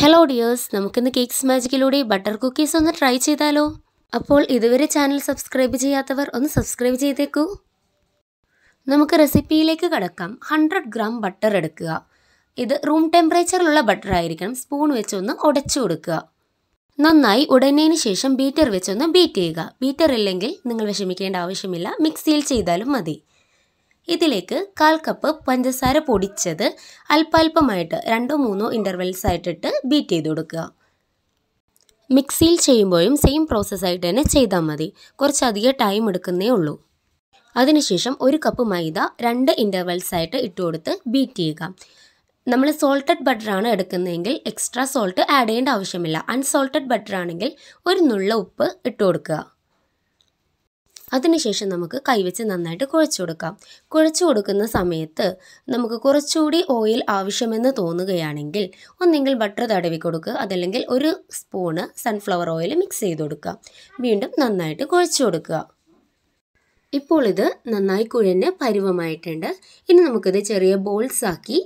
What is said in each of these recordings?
Hello dears നമുക്കിന്ന് cakes മാജിക്കിലൂടെ butter cookies ഒന്ന് ട്രൈ ചെയ്താലോ? അപ്പോൾ ഇതുവരെ ചാനൽ സബ്സ്ക്രൈബ് ചെയ്യാത്തവർ ഒന്ന് സബ്സ്ക്രൈബ് ചെയ്തേക്കൂ. നമുക്ക് റെസിപ്പിയിലേക്ക് കടക്കാം. ഹൺഡ്രഡ് ഗ്രാം ബട്ടർ എടുക്കുക. ഇത് റൂം ടെമ്പറേച്ചറിലുള്ള ബട്ടർ ആയിരിക്കണം. സ്പൂൺ വെച്ചൊന്ന് ഉടച്ചു കൊടുക്കുക. നന്നായി ഉടനേന് ശേഷം ബീറ്റർ വെച്ചൊന്ന് ബീറ്റ് ചെയ്യുക. ബീറ്റർ ഇല്ലെങ്കിൽ നിങ്ങൾ വിഷമിക്കേണ്ട ആവശ്യമില്ല. മിക്സിയിൽ ചെയ്താലും മതി. ഇതിലേക്ക് കാൽ കപ്പ് പഞ്ചസാര പൊടിച്ചത് അല്പാൽപമായിട്ട് രണ്ടോ മൂന്നോ ഇന്റർവെൽസ് ആയിട്ടിട്ട് ബീറ്റ് ചെയ്ത് കൊടുക്കുക. മിക്സിയിൽ ചെയ്യുമ്പോഴും സെയിം പ്രോസസ്സായിട്ട് തന്നെ ചെയ്താൽ മതി. കുറച്ചധികം ടൈം എടുക്കുന്നേ ഉള്ളൂ. അതിനുശേഷം ഒരു കപ്പ് മൈദ രണ്ട് ഇന്റർവെൽസ് ആയിട്ട് ഇട്ട് കൊടുത്ത് ബീറ്റ് ചെയ്യുക. നമ്മൾ സോൾട്ടഡ് ബട്ടറാണ് എടുക്കുന്നതെങ്കിൽ എക്സ്ട്രാ സോൾട്ട് ആഡ് ചെയ്യേണ്ട ആവശ്യമില്ല. അൺസോൾട്ടഡ് ബട്ടർ ആണെങ്കിൽ ഒരു നുള്ള ഉപ്പ് ഇട്ട് കൊടുക്കുക. അതിനുശേഷം നമുക്ക് കൈവച്ച് നന്നായിട്ട് കുഴച്ചു കൊടുക്കാം. കുഴച്ചു കൊടുക്കുന്ന സമയത്ത് നമുക്ക് കുറച്ചുകൂടി ഓയിൽ ആവശ്യമെന്ന് തോന്നുകയാണെങ്കിൽ ഒന്നെങ്കിൽ ബട്ടർ തടവി കൊടുക്കുക. അതല്ലെങ്കിൽ ഒരു സ്പൂണ് സൺഫ്ലവർ ഓയിൽ മിക്സ് ചെയ്ത് കൊടുക്കുക. വീണ്ടും നന്നായിട്ട് കുഴച്ചു കൊടുക്കുക. ഇപ്പോൾ ഇത് നന്നായി കുഴഞ്ഞ് പരുവമായിട്ടുണ്ട്. ഇനി നമുക്കിത് ചെറിയ ബോൾസ് ആക്കി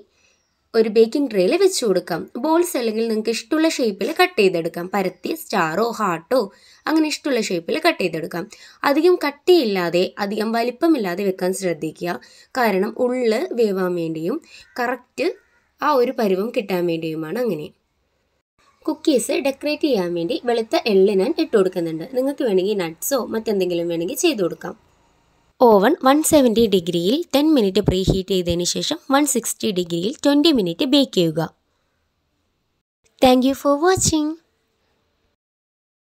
ഒരു ബേക്കിംഗ് ട്രേയിൽ വെച്ച് കൊടുക്കാം. ബോൾസ് അല്ലെങ്കിൽ നിങ്ങൾക്ക് ഇഷ്ടമുള്ള ഷേപ്പിൽ കട്ട് ചെയ്തെടുക്കാം. പരത്തി സ്റ്റാറോ ഹാർട്ടോ അങ്ങനെ ഇഷ്ടമുള്ള ഷേപ്പിൽ കട്ട് ചെയ്തെടുക്കാം. അധികം കട്ടിയില്ലാതെ അധികം വലിപ്പമില്ലാതെ വെക്കാൻ ശ്രദ്ധിക്കുക. കാരണം ഉള്ളിൽ വേവാൻ വേണ്ടിയും കറക്റ്റ് ആ ഒരു പരുവം കിട്ടാൻ വേണ്ടിയുമാണ് അങ്ങനെ. കുക്കീസ് ഡെക്കറേറ്റ് ചെയ്യാൻ വേണ്ടി വെളുത്ത എള്ള് ഞാൻ ഇട്ട് കൊടുക്കുന്നുണ്ട്. നിങ്ങൾക്ക് വേണമെങ്കിൽ നട്ട്സോ മറ്റെന്തെങ്കിലും വേണമെങ്കിൽ ചെയ്ത് കൊടുക്കാം. ഓവൺ വൺ സെവന്റി ഡിഗ്രിയിൽ ടെൻ മിനിറ്റ് പ്രീ ഹീറ്റ് ചെയ്തതിന് ശേഷം വൺ സിക്സ്റ്റി ഡിഗ്രിയിൽ ട്വന്റി മിനിറ്റ് ബേക്ക് ചെയ്യുക. Thank you for watching.